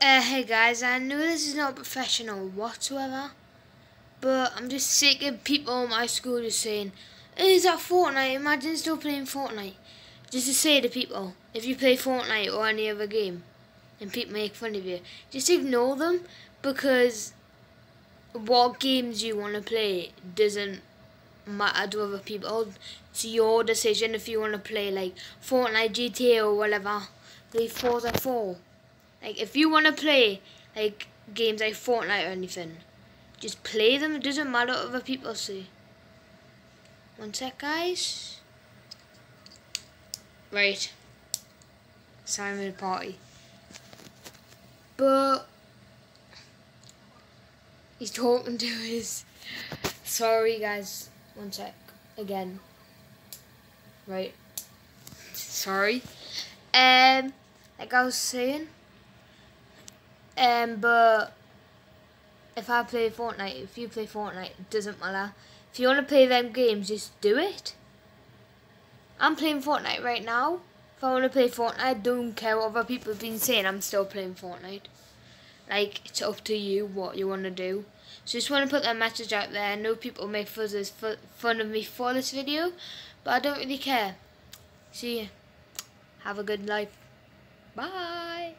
Uh, hey guys, I know this is not professional whatsoever, but I'm just sick of people in my school just saying, is that Fortnite? Imagine still playing Fortnite. Just to say to people, if you play Fortnite or any other game, and people make fun of you, just ignore them, because what games you want to play doesn't matter to other people. It's your decision if you want to play like Fortnite, GTA or whatever. Play Forza 4 like, if you want to play, like, games like Fortnite or anything, just play them. It doesn't matter what other people say. One sec, guys. Right. Simon party. But, he's talking to his... Sorry, guys. One sec. Again. Right. Sorry. Um, like I was saying, um, but if I play Fortnite, if you play Fortnite, it doesn't matter. If you want to play them games, just do it. I'm playing Fortnite right now. If I want to play Fortnite, I don't care what other people have been saying. I'm still playing Fortnite. Like, it's up to you what you want to do. So just want to put that message out there. I know people make fun of me for this video, but I don't really care. See you. Have a good life. Bye.